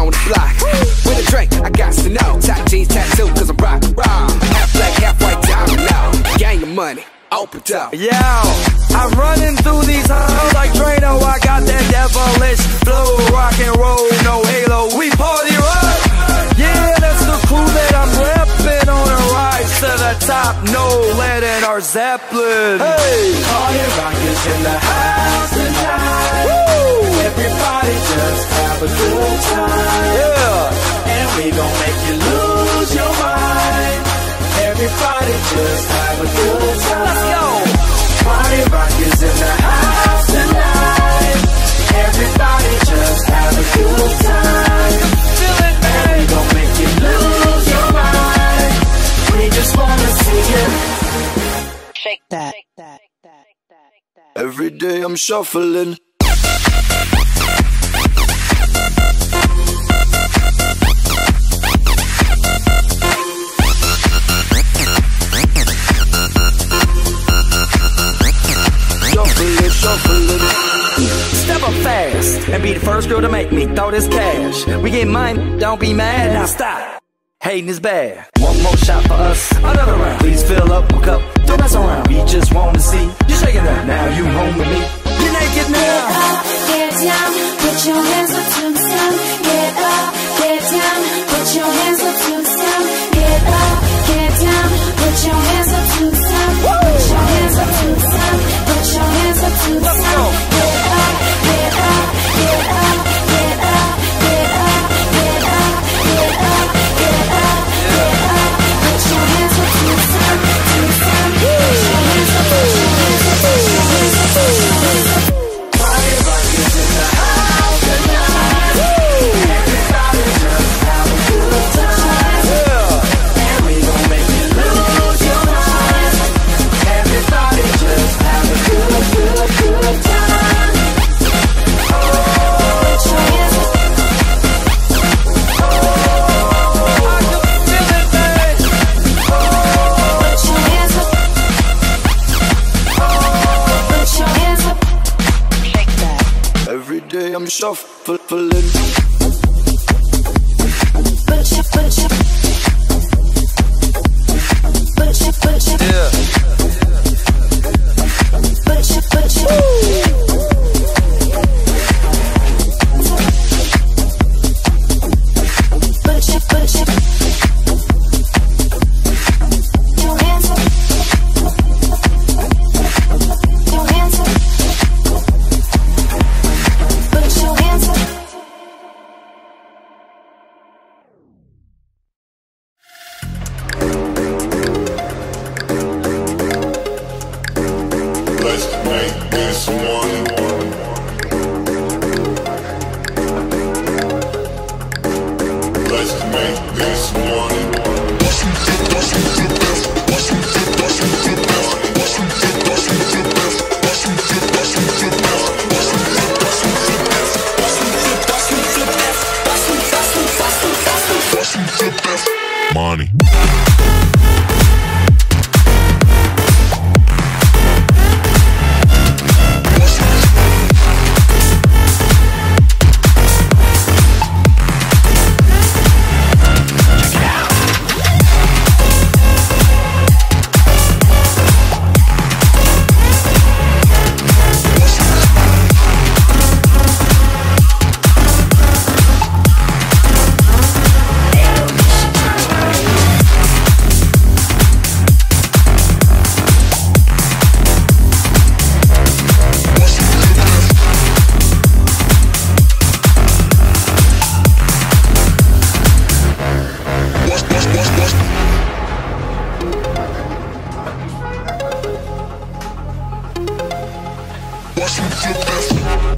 on the block. With a drink, I got to know. Tight jeans, tattoo, cause I'm rock, raw. Half black, half white, diamond now. Gang of money, open up. Yo, I'm running through these halls like Drano. I got that devilish flow, rock and roll, no halo. We party rock. Yeah, that's the crew that I'm repping on a rise to the top. No lead in our Zeppelin. Hey, Party rock is in the house tonight. Everybody just have a good time. yeah. And we gon' make you lose your mind. Everybody just have a good time. Let's go. Party rock is in the house tonight. Everybody just have a good time. Feel it, And we gon' make you lose your mind. We just wanna see you. Shake that. Every day I'm shuffling. Shuffling, and be the first girl to make me throw this cash. We get mine, don't be mad. Now stop. Hating is bad. One more shot for us, another round. Please fill up a cup, don't mess around. We just want to see you shaking that. Now you home with me. You're naked now. Get up, get down, put your hands up to the sun. Get up, get down, put your hands up way I'm shuffling. Put you, put you. Money. Watch me flip.